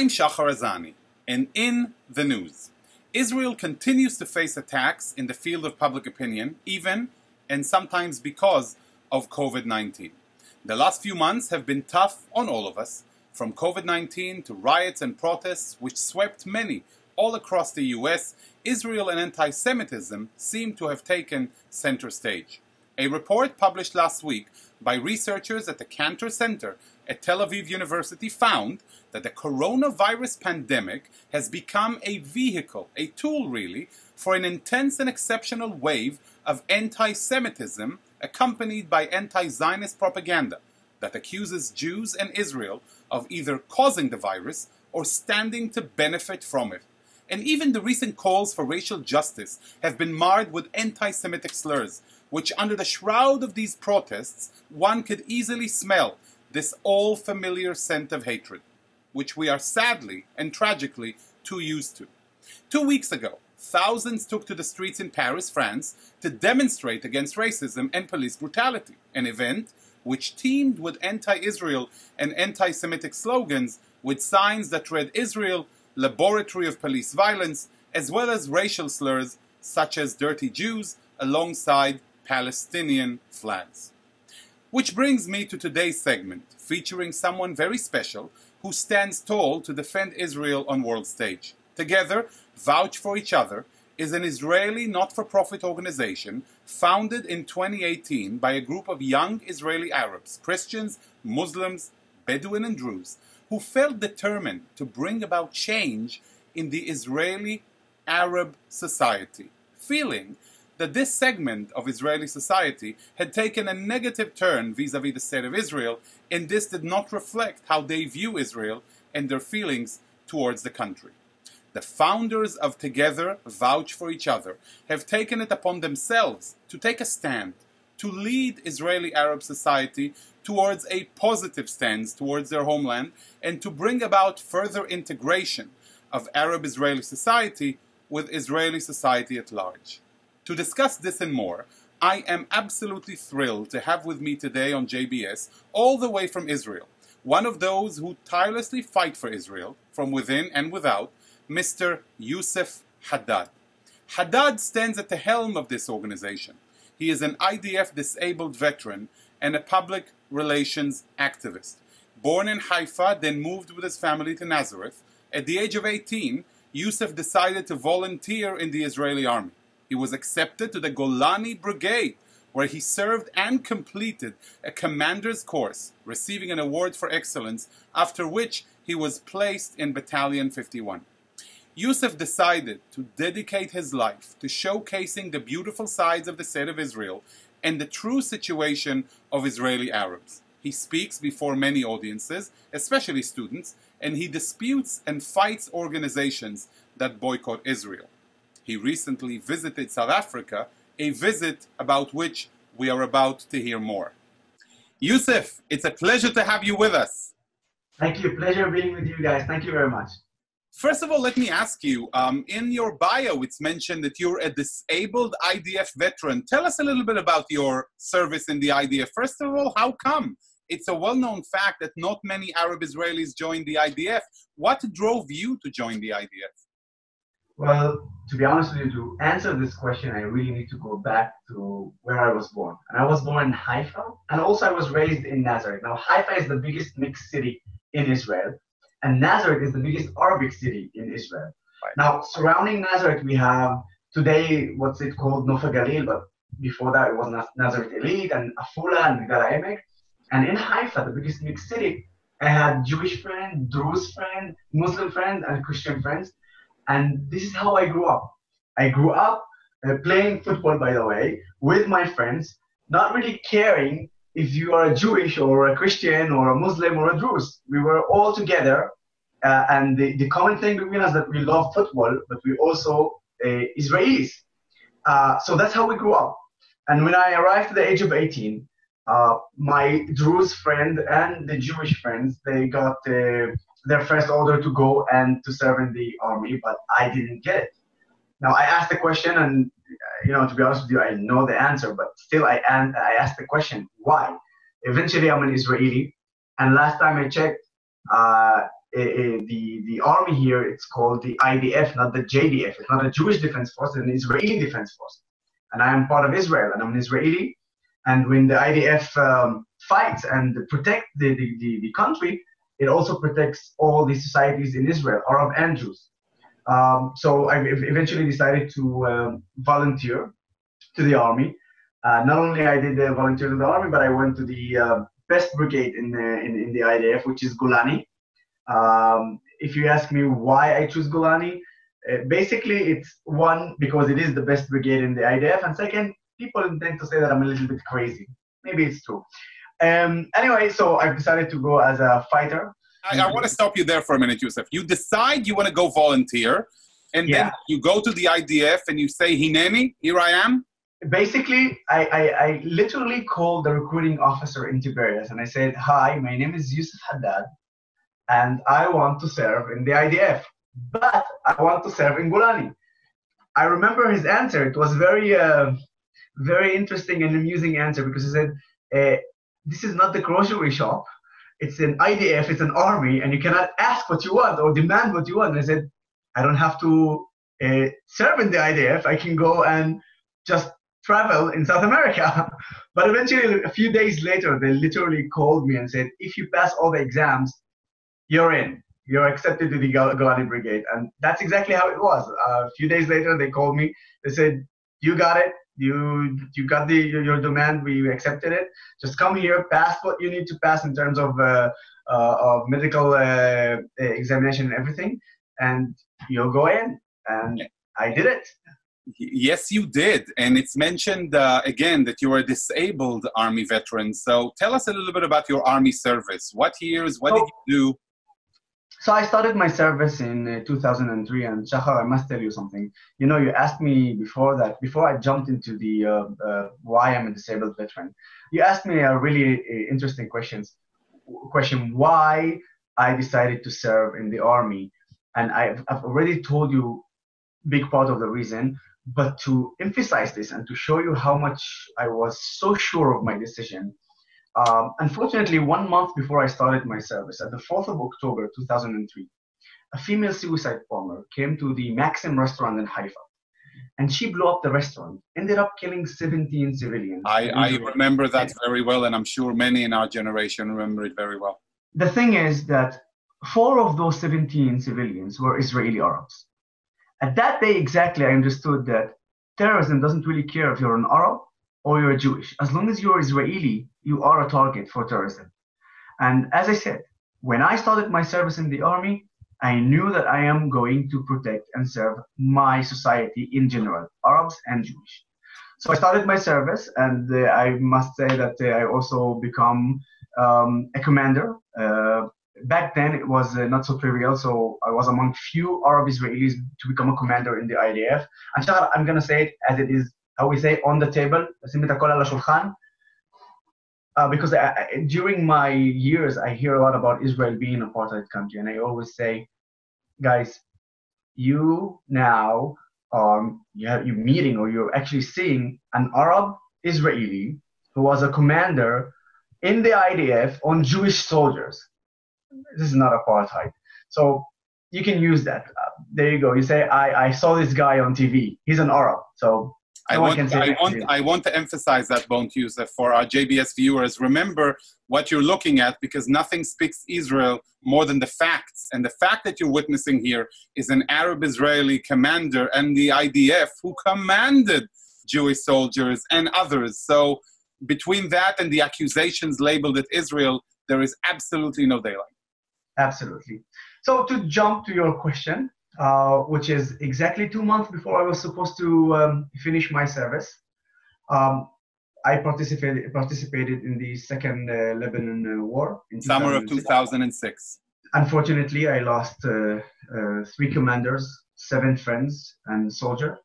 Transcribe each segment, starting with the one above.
I'm Shachar Azani, and in the news, Israel continues to face attacks in the field of public opinion, even and sometimes because of COVID 19. The last few months have been tough on all of us, from COVID 19 to riots and protests, which swept many all across the US. Israel and anti Semitism seem to have taken center stage. A report published last week by researchers at the Kantor Center at Tel Aviv University found that the coronavirus pandemic has become a vehicle, a tool really, for an intense and exceptional wave of anti Semitism accompanied by anti Zionist propaganda that accuses Jews and Israel of either causing the virus or standing to benefit from it. And even the recent calls for racial justice have been marred with anti Semitic slurs, which, under the shroud of these protests, one could easily smell this all familiar scent of hatred, which we are sadly and tragically too used to. Two weeks ago, thousands took to the streets in Paris, France, to demonstrate against racism and police brutality, an event which teemed with anti Israel and anti Semitic slogans with signs that read Israel, laboratory of police violence, as well as racial slurs such as dirty Jews alongside Palestinian flags. Which brings me to today's segment, featuring someone very special who stands tall to defend Israel on world stage. Together, Vouch for Each Other is an Israeli not-for-profit organization founded in 2018 by a group of young Israeli Arabs, Christians, Muslims, Bedouin and Druze, who felt determined to bring about change in the Israeli Arab society, feeling that this segment of Israeli society had taken a negative turn vis-a-vis the state of Israel, and this did not reflect how they view Israel and their feelings towards the country. The founders of Together Vouch for Each Other have taken it upon themselves to take a stand, to lead Israeli Arab society towards a positive stance towards their homeland and to bring about further integration of Arab Israeli society with Israeli society at large. To discuss this and more, I am absolutely thrilled to have with me today on JBS, all the way from Israel, one of those who tirelessly fight for Israel, from within and without, Mr. Youssef Haddad. Haddad stands at the helm of this organization. He is an IDF disabled veteran and a public relations activist. Born in Haifa, then moved with his family to Nazareth, at the age of 18, Youssef decided to volunteer in the Israeli army. He was accepted to the Golani Brigade, where he served and completed a commander's course, receiving an award for excellence, after which he was placed in Battalion 51. Youssef decided to dedicate his life to showcasing the beautiful sides of the state of Israel and the true situation of Israeli Arabs. He speaks before many audiences, especially students, and he disputes and fights organizations that boycott Israel. He recently visited South Africa, a visit about which we are about to hear more. Youssef, it's a pleasure to have you with us. Thank you. Pleasure being with you guys. Thank you very much. First of all, let me ask you um, in your bio, it's mentioned that you're a disabled IDF veteran. Tell us a little bit about your service in the IDF. First of all, how come? It's a well known fact that not many Arab Israelis joined the IDF. What drove you to join the IDF? Well, to be honest with you, to answer this question, I really need to go back to where I was born. And I was born in Haifa, and also I was raised in Nazareth. Now, Haifa is the biggest mixed city in Israel and Nazareth is the biggest Arabic city in Israel. Right. Now, surrounding Nazareth, we have today what's it called Nof HaGalil, but before that it was Nazareth Illit and Afula and Migdal Emek. And in Haifa, the biggest mixed city, I had Jewish friends, Druze friends, Muslim friends, and Christian friends. And this is how I grew up. I grew up uh, playing football, by the way, with my friends, not really caring if you are a Jewish or a Christian or a Muslim or a Druze. We were all together. Uh, and the, the common thing between us that we love football, but we also uh, Israelis. Uh, so that's how we grew up. And when I arrived at the age of 18, uh, my Druze friend and the Jewish friends, they got uh, their first order to go and to serve in the army, but I didn't get it. Now I asked the question, and you know, to be honest with you, I know the answer, but still, I and I asked the question, why? Eventually, I'm an Israeli, and last time I checked, uh, uh, the the army here it's called the IDF, not the JDF. It's not a Jewish defense force, it's an Israeli defense force. And I am part of Israel, and I'm an Israeli. And when the IDF um, fights and protect the, the, the, the, country, it also protects all the societies in Israel, Arab and Jews. Um, so I eventually decided to um, volunteer to the army. Uh, not only I did uh, volunteer to the army, but I went to the uh, best brigade in, in, in the IDF, which is Golani. Um, if you ask me why I choose Golani, uh, basically it's one because it is the best brigade in the IDF, and second, people tend to say that I'm a little bit crazy. Maybe it's true. Um, anyway, so I've decided to go as a fighter. I, I want to stop you there for a minute, Yusuf. You decide you want to go volunteer, and yeah. then you go to the IDF and you say, Hineni, here I am. Basically, I, I, I literally called the recruiting officer in Tiberias and I said, Hi, my name is Yusuf Haddad and I want to serve in the IDF, but I want to serve in Golani. I remember his answer. It was very, uh, very interesting and amusing answer because he said, uh, "This is not the grocery shop. It's an IDF. It's an army, and you cannot ask what you want or demand what you want." And I said, "I don't have to uh, serve in the IDF. I can go and just travel in South America." but eventually, a few days later, they literally called me and said, "If you pass all the exams, you're in. You're accepted to the Golani Brigade. And that's exactly how it was. Uh, a few days later, they called me. They said, you got it. You you got the your demand. We accepted it. Just come here, pass what you need to pass in terms of uh, uh, of medical uh, examination and everything, and you'll go in. And I did it. Yes, you did. And it's mentioned uh, again that you're a disabled Army veteran. So tell us a little bit about your Army service. What years? What did you do? So I started my service in uh, 2003, and Shahar, I must tell you something. You know, you asked me before that, before I jumped into the uh, uh, why I'm a disabled veteran. You asked me a really uh, interesting questions. Question: Why I decided to serve in the army, and I've, I've already told you big part of the reason. But to emphasize this and to show you how much I was so sure of my decision, um, unfortunately, one month before I started my service, at the 4th of October 2003, a female suicide bomber came to the Maxim restaurant in Haifa. And she blew up the restaurant, ended up killing 17 civilians. I, I remember that very well, and I'm sure many in our generation remember it very well. The thing is that four of those 17 civilians were Israeli Arabs. At that day, exactly, I understood that terrorism doesn't really care if you're an Arab or you're a Jewish. As long as you're Israeli, you are a target for terrorism. And as I said, when I started my service in the army, I knew that I am going to protect and serve my society in general, Arabs and Jewish. So I started my service, and uh, I must say that uh, I also become um, a commander. Uh, back then, it was uh, not so trivial, so I was among few Arab Israelis to become a commander in the IDF. And I'm going to say it as it is how we say on the table, uh, because I, during my years, I hear a lot about Israel being an apartheid country, and I always say, guys, you now are you have you meeting or you're actually seeing an Arab Israeli who was a commander in the IDF on Jewish soldiers. This is not apartheid. So you can use that. Uh, there you go. You say, I, I saw this guy on TV. He's an Arab. So I want, I, want, I want to emphasize that, Bont Yusuf, for our JBS viewers. Remember what you're looking at because nothing speaks Israel more than the facts. And the fact that you're witnessing here is an Arab Israeli commander and the IDF who commanded Jewish soldiers and others. So between that and the accusations labeled at Israel, there is absolutely no daylight. Absolutely. So to jump to your question, uh, which is exactly two months before I was supposed to um, finish my service. Um, I participated participated in the second uh, Lebanon uh, war in summer of 2006. Unfortunately, I lost uh, three commanders, seven friends, and soldier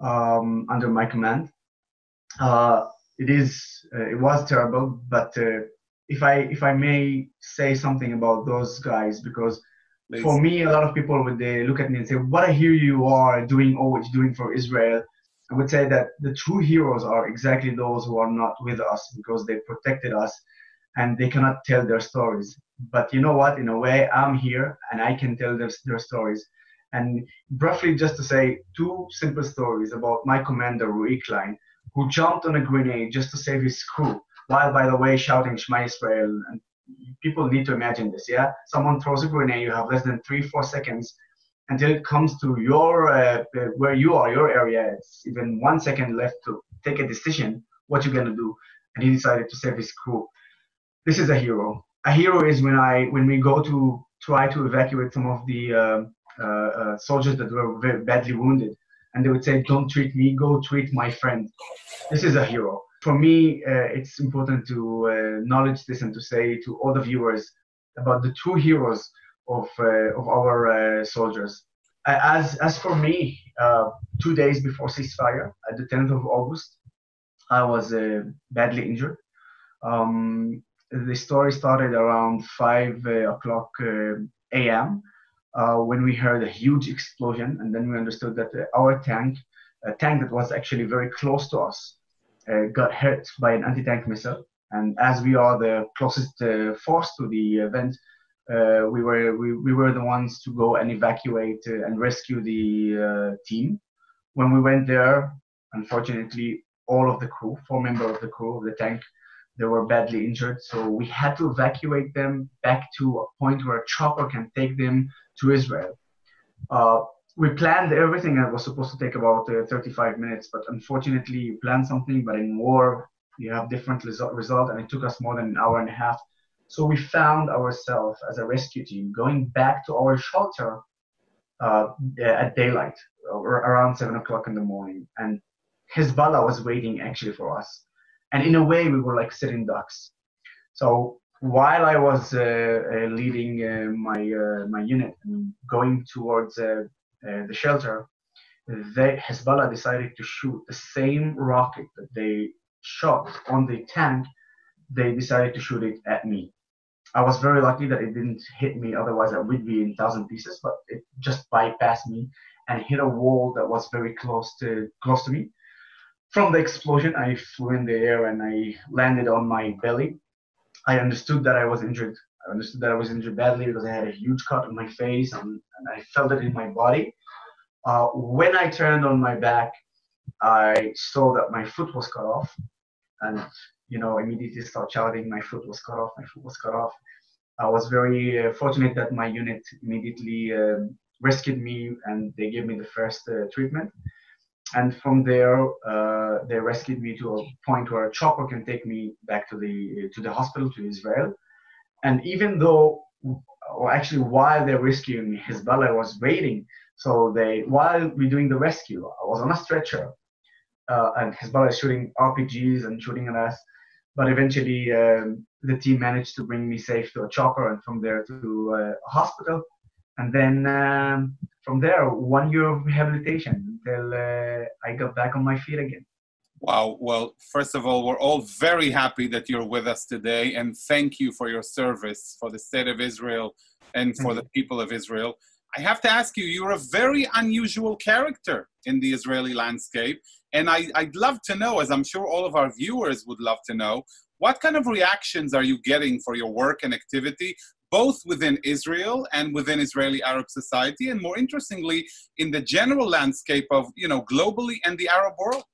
um, under my command. it is it was terrible, but if I if I may say something about those guys because For me, a lot of people would look at me and say, "What I hear you are doing, all what you're doing for Israel." I would say that the true heroes are exactly those who are not with us because they protected us and they cannot tell their stories. But you know what? In a way, I'm here and I can tell their, their stories. And briefly, just to say two simple stories about my commander, Roi Klein, who jumped on a grenade just to save his crew, while, by the way, shouting Shema Israel. And people need to imagine this, yeah? Someone throws a grenade, you have less than three, four seconds until it comes to your, uh, where you are, your area. It's even one second left to take a decision what you're going to do. And he decided to save his crew. This is a hero. A hero is when I, when we go to try to evacuate some of the uh, uh, uh, soldiers that were very badly wounded. And they would say, don't treat me, go treat my friend. This is a hero. For me, uh, it's important to acknowledge this and to say to all the viewers about the true heroes of, of our soldiers. As, as for me, two days before ceasefire, at the 10th of August, I was badly injured. Um, the story started around 5 uh, o'clock uh, a.m uh, when we heard a huge explosion, and then we understood that uh, our tank, a tank that was actually very close to us, uh, got hit by an anti-tank missile. And as we are the closest uh, force to the event, uh, we were we, we were the ones to go and evacuate uh, and rescue the team. When we went there, unfortunately, all of the crew, four members of the crew of the tank, they were badly injured. So we had to evacuate them back to a point where a chopper can take them to Israel. Uh, we planned everything that was supposed to take about uh, 35 minutes, but unfortunately, you plan something, but in war, you have different result, result, and it took us more than an hour and a half. So we found ourselves as a rescue team going back to our shelter uh, at daylight, or around seven o'clock in the morning, and Hezbollah was waiting actually for us. And in a way, we were like sitting ducks. So while I was uh, uh, leading uh, my my unit and going towards Uh, the shelter, they, Hezbollah decided to shoot the same rocket that they shot on the tank. They decided to shoot it at me. I was very lucky that it didn't hit me, otherwise I would be in thousand pieces. But it just bypassed me and hit a wall that was very close to close to me. From the explosion, I flew in the air and I landed on my belly I understood that I was injured. I understood that I was injured badly because I had a huge cut on my face and, and I felt it in my body. Uh, when I turned on my back, I saw that my foot was cut off, and you know immediately start shouting, "My foot was cut off! My foot was cut off!" I was very uh, fortunate that my unit immediately uh, rescued me and they gave me the first uh, treatment and from there uh, they rescued me to a point where a chopper can take me back to the to the hospital to Israel. And even though, or actually while they're rescuing Hezbollah was waiting. So they while we're doing the rescue, I was on a stretcher, uh, and Hezbollah is shooting RPGs and shooting at us. But eventually, um, the team managed to bring me safe to a chopper, and from there to uh, a hospital. And then um, from there, one year of rehabilitation until uh, I got back on my feet again. Wow. Well, first of all, we're all very happy that you're with us today, and thank you for your service for the state of Israel and for mm-hmm. the people of Israel. I have to ask you, you're a very unusual character in the Israeli landscape. And I, would love to know, as I'm sure all of our viewers would love to know, what kind of reactions are you getting for your work and activity, both within Israel and within Israeli Arab society, and more interestingly, in the general landscape of, you know, globally and the Arab world?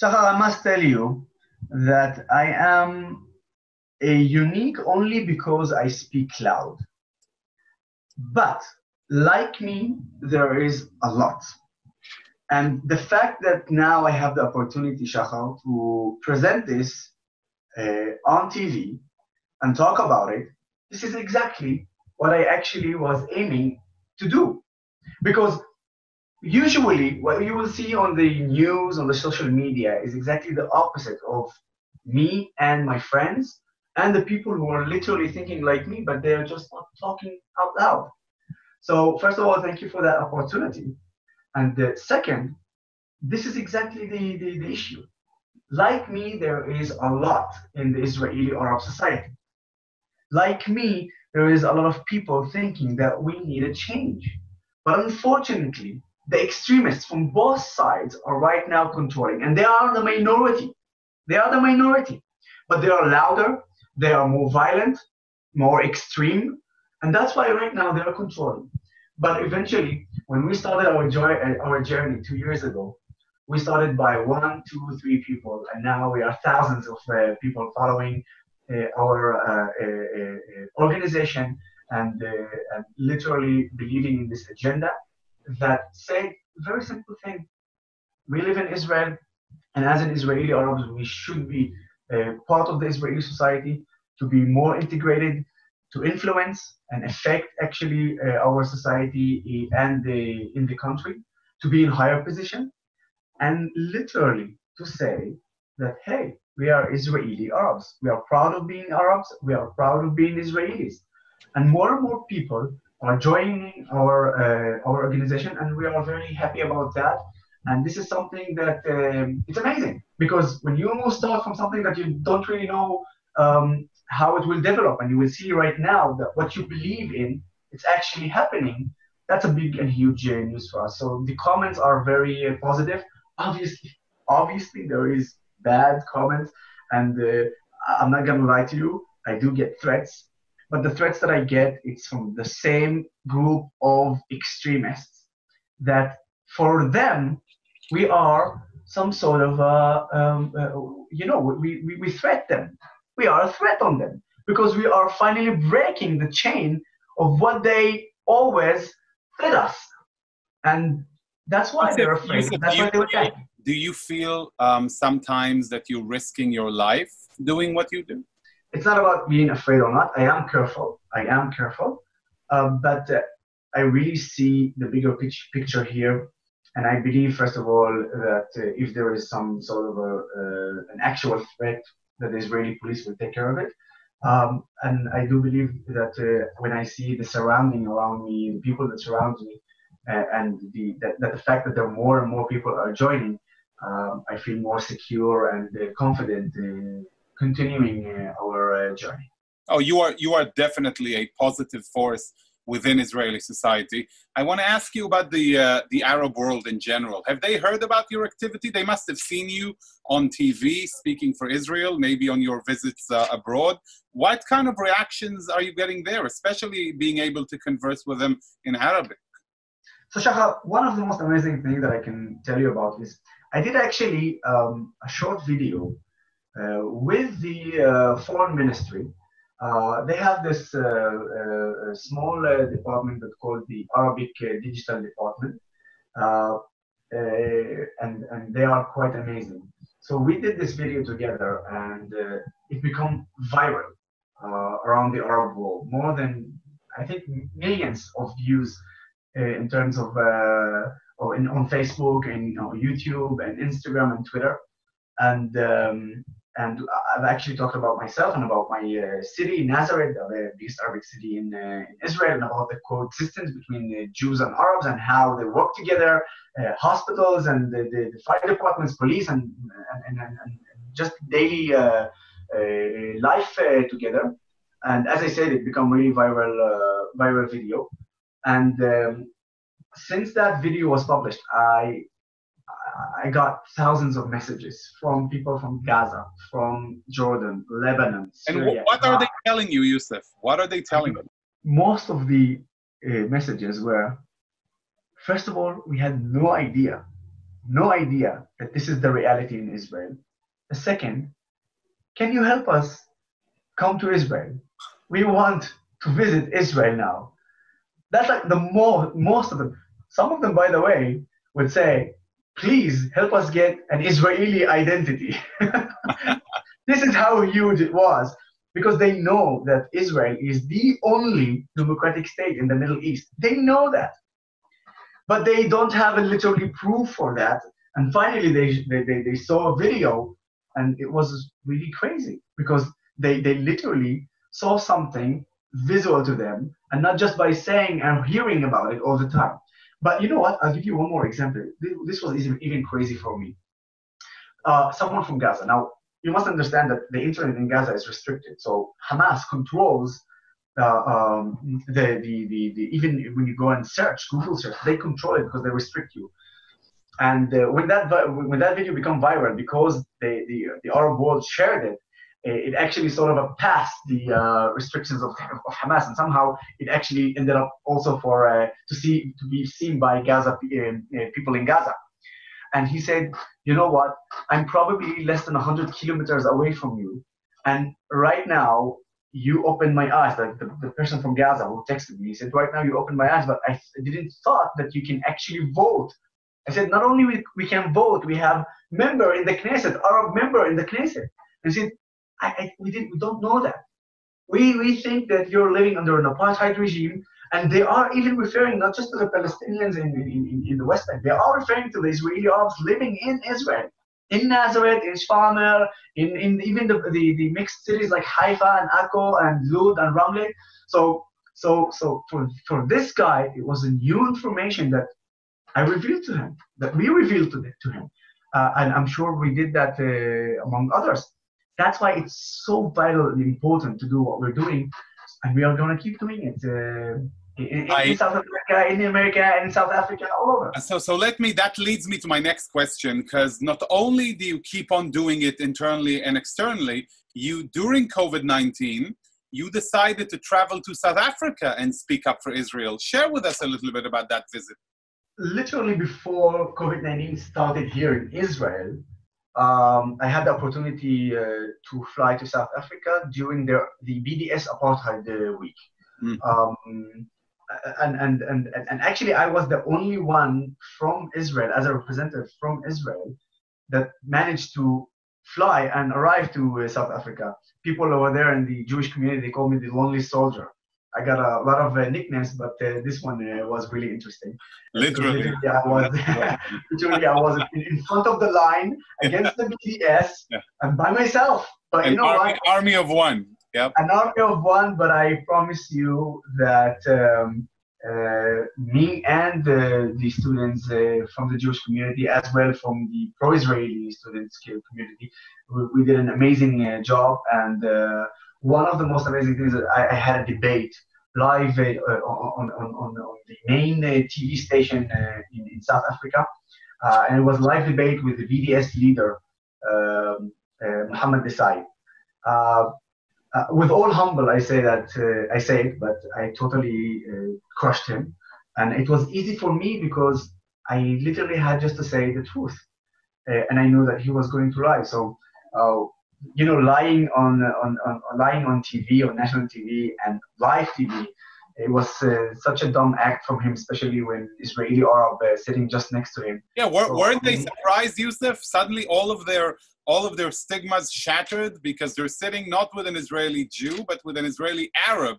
Shahar, I must tell you that I am a unique only because I speak loud. But like me, there is a lot. And the fact that now I have the opportunity, Shahar, to present this uh, on TV and talk about it, this is exactly what I actually was aiming to do. Because usually what you will see on the news, on the social media, is exactly the opposite of me and my friends and the people who are literally thinking like me, but they're just not talking out loud. So, first of all, thank you for that opportunity. And the second, this is exactly the, the, the issue. Like me, there is a lot in the Israeli Arab society. Like me, there is a lot of people thinking that we need a change. But unfortunately, the extremists from both sides are right now controlling, and they are the minority. They are the minority. but they are louder, they are more violent, more extreme, and that's why right now they are controlling. But eventually, when we started our, joy, our journey two years ago, we started by one, two, three people, and now we are thousands of uh, people following uh, our uh, uh, uh organization and, uh, and literally believing in this agenda that say very simple thing. We live in Israel, and as an Israeli Arabs, we should be part of the Israeli society to be more integrated, to influence and affect actually uh, our society and the, in the country, to be in higher position, and literally to say that, hey, we are Israeli Arabs. We are proud of being Arabs. We are proud of being Israelis. And more and more people are joining our, uh, our organization, and we are very happy about that. And this is something that um, it's amazing because when you almost start from something that you don't really know um, how it will develop, and you will see right now that what you believe in, it's actually happening. That's a big and huge uh, news for us. So the comments are very uh, positive. Obviously, obviously there is bad comments, and uh, I'm not gonna lie to you. I do get threats, but the threats that I get, it's from the same group of extremists that for them we are some sort of uh, um, uh, you know we, we, we threat them. We are a threat on them because we are finally breaking the chain of what they always fed us. And that's why they're afraid. that's why they attack do you feel um, sometimes that you're risking your life doing what you do it's not about being afraid or not. I am careful. I am careful. Um, but uh, i really see the bigger picture here. And I believe, first of all, that uh, if there is some sort of a, uh, an actual threat, that the Israeli police will take care of it. Um, and I do believe that uh, when I see the surrounding around me, the people that surround me, uh, and the, that, that, the fact that there are more and more people are joining, um, I feel more secure and uh, confident continuing uh, our journey. Oh, you are you are definitely a positive force within Israeli society. I want to ask you about the uh, the Arab world in general. Have they heard about your activity? They must have seen you on TV speaking for Israel, maybe on your visits uh, abroad. What kind of reactions are you getting there, especially being able to converse with them in Arabic? So, Shaha, one of the most amazing things that I can tell you about is I did actually um, a short video uh, Uh, with the uh, foreign ministry uh, they have this uh, uh, small uh, department that's called the Arabic uh, Digital Department, and and they are quite amazing. So we did this video together, and it became viral around the Arab world. More than I think millions of views in terms of or in, on Facebook and you know, YouTube and Instagram and Twitter. And um, and I've actually talked about myself and about my uh, city, Nazareth, the biggest Arabic city in, uh, in, Israel, and about the coexistence between uh, Jews and Arabs and how they work together, uh, hospitals and the, the, the, fire departments, police, and, and, and, and just daily uh, uh, life together. And as I said, it become really viral, viral video. And um, since that video was published, I I got thousands of messages from people from Gaza, from Jordan, Lebanon, Syria. And what are they telling you, Yusuf? What are they telling you? Most of the uh, messages were, first of all, we had no idea, no idea that this is the reality in Israel. The second, can you help us come to Israel? We want to visit Israel now. That's like the more, most of them. Some of them, by the way, would say, please help us get an Israeli identity. this is how huge it was because they know that Israel is the only democratic state in the Middle East. They know that. But they don't have a literally proof for that. And finally, they, they, they, they saw a video and it was really crazy because they, they literally saw something visual to them and not just by saying and hearing about it all the time. But you know what? I'll give you one more example. This was even crazy for me. Uh, someone from Gaza. Now, you must understand that the internet in Gaza is restricted. So Hamas controls uh, um, the, the, the, the, even when you go and search, Google search, they control it because they restrict you. And uh, when that when that video became viral, because the, the, the Arab world shared it, it actually sort of passed the uh, restrictions of, of Hamas, and somehow it actually ended up also for uh, to see to be seen by Gaza uh, people in Gaza. And he said, you know what? I'm probably less than 100 kilometers away from you, and right now you opened my eyes. Like the, the person from Gaza who texted me, he said, right now you opened my eyes, but I didn't thought that you can actually vote. I said, not only we, we can vote, we have member in the Knesset, Arab member in the Knesset. And said, I, I, we, did, we don't know that. We, we think that you're living under an apartheid regime, and they are even referring not just to the Palestinians in, in, in the West Bank, they are referring to the Israeli Arabs living in Israel, in Nazareth, in Shfamir, in, in even the, the, the mixed cities like Haifa and Akko and Lud and Ramle. So, so, so for, for this guy, it was a new information that I revealed to him, that we revealed to, to him. Uh, and I'm sure we did that uh, among others. That's why it's so vital and important to do what we're doing, and we are going to keep doing it. Uh, in, I, in, South America, in America, and South Africa, all over. So, so let me. That leads me to my next question, because not only do you keep on doing it internally and externally, you during COVID nineteen, you decided to travel to South Africa and speak up for Israel. Share with us a little bit about that visit. Literally before COVID nineteen started here in Israel, um, I had the opportunity uh, to fly to South Africa during the, the BDS apartheid uh, week. Mm. Um, and, and, and, and actually, I was the only one from Israel, as a representative from Israel, that managed to fly and arrive to uh, South Africa. People over there in the Jewish community, they call me the lonely soldier. I got a lot of uh, nicknames, but uh, this one uh, was really interesting. Literally, literally I was literally I was in front of the line against the BDS yeah. and by myself. But An you know army, what? Army of one. Yep. An army of one. But I promise you that um, uh, me and uh, the students uh, from the Jewish community, as well from the pro-Israeli students community, we, we did an amazing uh, job and one of the most amazing things that I, I had a debate live uh, on, on, on, on, the main uh, TV station uh, in, in, South Africa. Uh, and it was live debate with the BDS leader, um, uh, Muhammad Desai. with all humble, I say that I say it, but I totally crushed him. And it was easy for me because I literally had just to say the truth. and I knew that he was going to lie. So you know, lying on, on, on, lying on TV, on national TV and live TV, it was uh, such a dumb act from him, especially when Israeli Arab uh, sitting just next to him. Yeah, were, not they surprised, Yusuf? Suddenly, all of their all of their stigmas shattered because they're sitting not with an Israeli Jew, but with an Israeli Arab,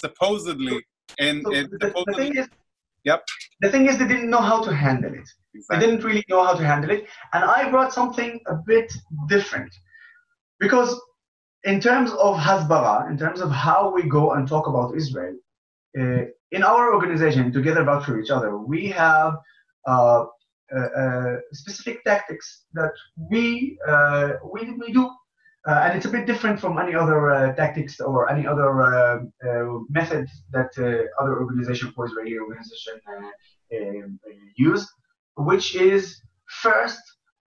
supposedly. And, so and the, supposedly, the thing is, yep. The thing is, they didn't know how to handle it. Exactly. They didn't really know how to handle it, and I brought something a bit different. Because in terms of Hasbara, in terms of how we go and talk about Israel, uh, in our organization, Together Vouch Each Other, we have uh, uh, uh, specific tactics that we, uh, we, we do. Uh, and it's a bit different from any other tactics or any other method that other organization for Israeli organization use, which is first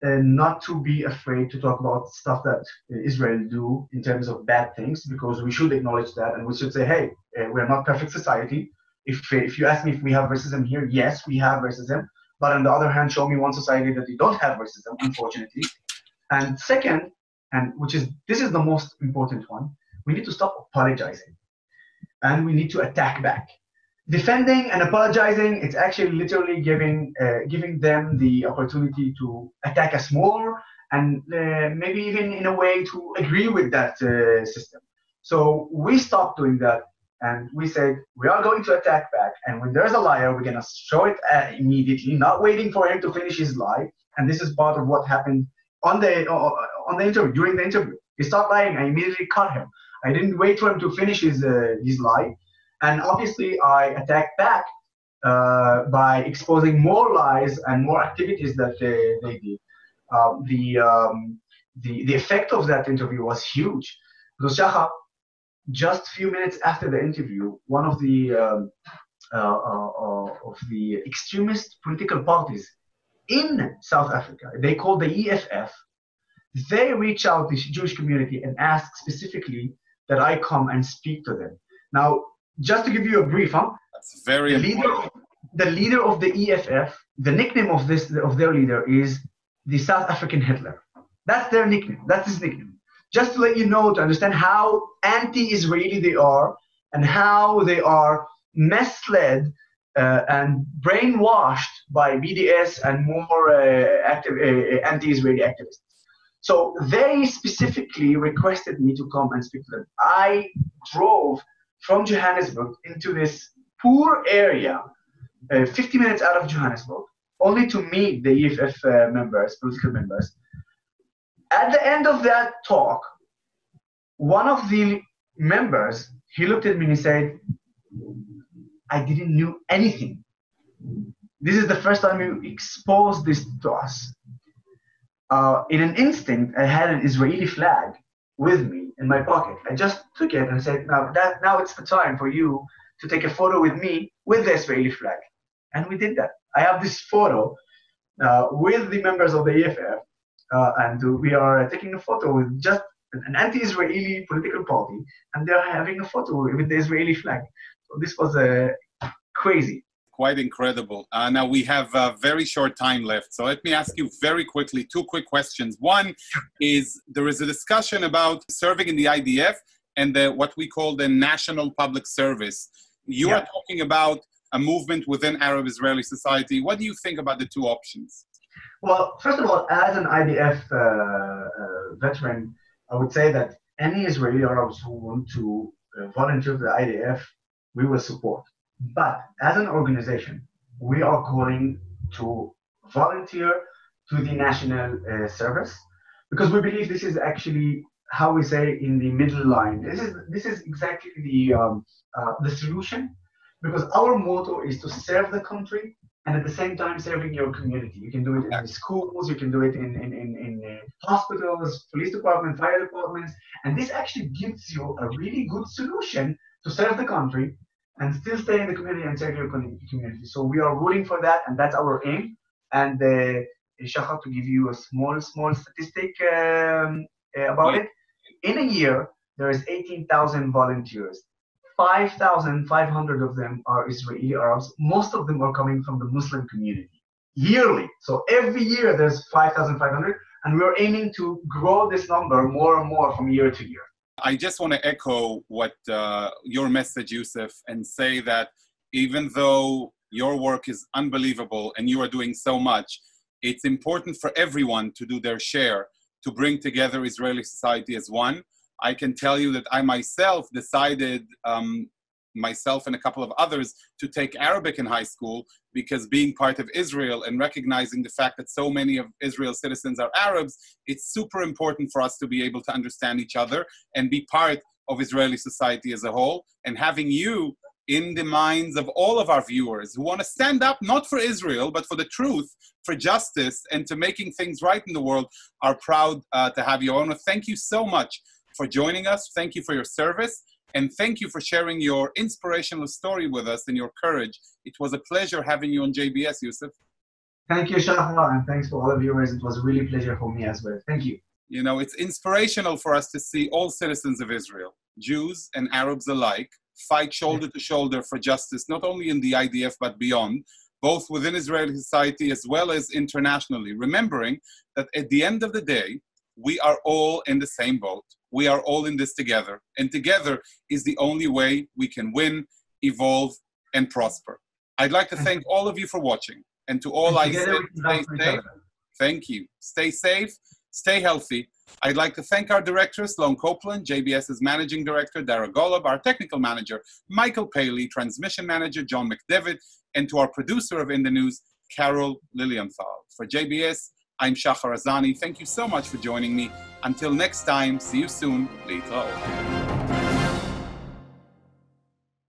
and not to be afraid to talk about stuff that Israel do in terms of bad things, because we should acknowledge that and we should say, hey, uh, we're not perfect society. If, if you ask me if we have racism here, yes, we have racism. But on the other hand, show me one society that you don't have racism, unfortunately. And second, and which is this is the most important one, we need to stop apologizing, and we need to attack back defending and apologizing it's actually literally giving uh, giving them the opportunity to attack us more and uh, maybe even in a way to agree with that uh, system. So we stopped doing that and we said we are going to attack back and when there's a liar we're going to show it uh, immediately not waiting for him to finish his lie. And this is part of what happened on the uh, on the interview during the interview. He stopped lying i immediately cut him. I didn't wait for him to finish his uh, his lie and obviously, I attacked back uh, by exposing more lies and more activities that they, they did. Uh, the, um, the, the effect of that interview was huge. Because Shaha, just a few minutes after the interview, one of the um, uh, uh, uh of the extremist political parties in South Africa, they called the EFF, they reach out to the Jewish community and ask specifically that I come and speak to them. Now, just to give you a brief, huh? That's very the leader, the leader of the EFF, the nickname of this of their leader is the South African Hitler. That's their nickname. That's his nickname. Just to let you know to understand how anti-Israeli they are and how they are misled uh, and brainwashed by BDS and more uh, active, uh, anti-Israeli activists. So they specifically requested me to come and speak to them. I drove from Johannesburg into this poor area, uh, 50 minutes out of Johannesburg, only to meet the EFF uh, members, political members. At the end of that talk, one of the members, he looked at me and he said, I didn't know anything. This is the first time you exposed this to us. Uh, in an instant, I had an Israeli flag with me in my pocket. I just took it and said, "Now that now it's the time for you to take a photo with me with the Israeli flag," and we did that. I have this photo uh, with the members of the EFF, uh, and we are taking a photo with just an anti-Israeli political party, and they're having a photo with the Israeli flag. So this was uh, crazy quite incredible. Uh, now we have a very short time left, so let me ask you very quickly two quick questions. One is there is a discussion about serving in the IDF and the, what we call the National Public Service. You yeah. are talking about a movement within Arab Israeli society. What do you think about the two options? Well, first of all, as an IDF uh, uh, veteran, I would say that any Israeli Arabs who want to uh, volunteer to the IDF, we will support but as an organization, we are calling to volunteer to the national uh, service because we believe this is actually how we say in the middle line. This is this is exactly the um, uh, the solution because our motto is to serve the country and at the same time serving your community. You can do it in schools, you can do it in in, in, in uh, hospitals, police department, fire departments, and this actually gives you a really good solution to serve the country and still stay in the community and serve your community. So we are rooting for that, and that's our aim. And uh, Shachar, to give you a small, small statistic um, uh, about it, in a year there is 18,000 volunteers. 5,500 of them are Israeli Arabs. Most of them are coming from the Muslim community yearly. So every year there's 5,500, and we're aiming to grow this number more and more from year to year. I just want to echo what uh, your message, Yusuf, and say that even though your work is unbelievable and you are doing so much, it's important for everyone to do their share to bring together Israeli society as one. I can tell you that I myself decided um, myself and a couple of others to take Arabic in high school because being part of Israel and recognizing the fact that so many of Israel's citizens are Arabs, it's super important for us to be able to understand each other and be part of Israeli society as a whole. And having you in the minds of all of our viewers who want to stand up not for Israel, but for the truth, for justice, and to making things right in the world, are proud uh, to have you. on. thank you so much for joining us. Thank you for your service. And thank you for sharing your inspirational story with us and your courage. It was a pleasure having you on JBS, Yusuf. Thank you, Shahar, and thanks for all the viewers. It was a really pleasure for me as well. Thank you. You know, it's inspirational for us to see all citizens of Israel, Jews and Arabs alike, fight shoulder to shoulder for justice, not only in the IDF but beyond, both within Israeli society as well as internationally, remembering that at the end of the day, we are all in the same boat. We are all in this together. And together is the only way we can win, evolve, and prosper. I'd like to thank all of you for watching. And to all I said, stay safe. Thank you. Stay safe, stay healthy. I'd like to thank our directors, Sloan Copeland, JBS's managing director, Dara Golub, our technical manager, Michael Paley, transmission manager, John McDevitt, and to our producer of In the News, Carol Lilienthal. For JBS, I'm Shahar Azani. Thank you so much for joining me. Until next time, see you soon. Later.